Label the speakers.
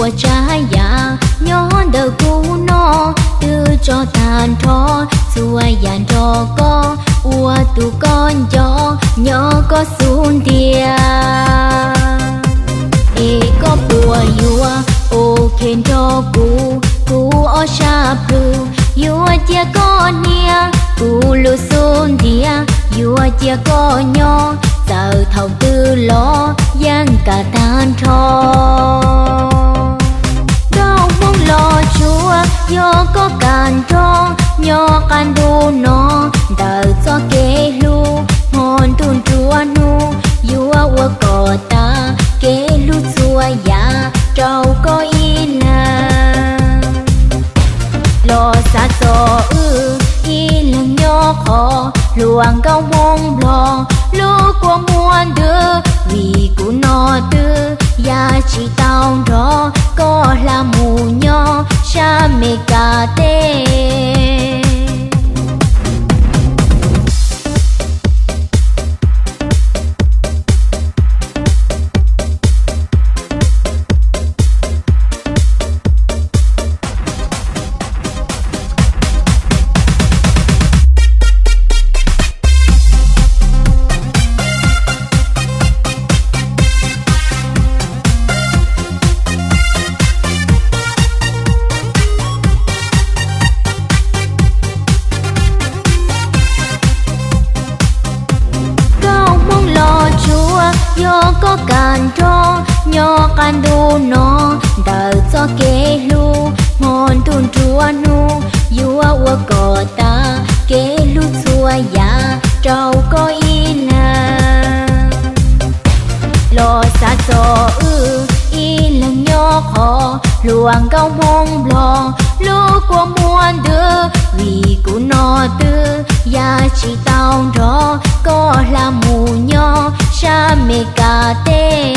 Speaker 1: của cha già ý nhỏ đầu cũ nó từ cho tàn thó xua dàn cho có ua tu con gió nhỏ có xuống tia e có bùa yua ô khen cho cũ cũ ở sa pru yua chia con nia cũ lu xuống tia yua chia con nhỏ, giờ thầu tư lo gian cả tan thò yo có càn tròn nhỏ càn đu nó. Đời cho kê lu hồn tuôn chua nu. Yua wa cò ta kê lu chua ya trâu có ina lo sa so ư y là nhỏ khó. Luang cao mong lo lu của muôn đưa. Vì của nó đưa ya chỉ tao đó có là mù nhỏ sa mê cà có càn tròn nhỏ can đu nó đời cho kế lu ngon tuôn chúa nu yua ua cò ta kế lu xua ya trâu có ina lo sa so ư y là nhỏ khó luang cao mong lo lu của muôn đưa vì của nó tư ya chỉ tao đó có là mù nhỏ Cha mẹ cà tê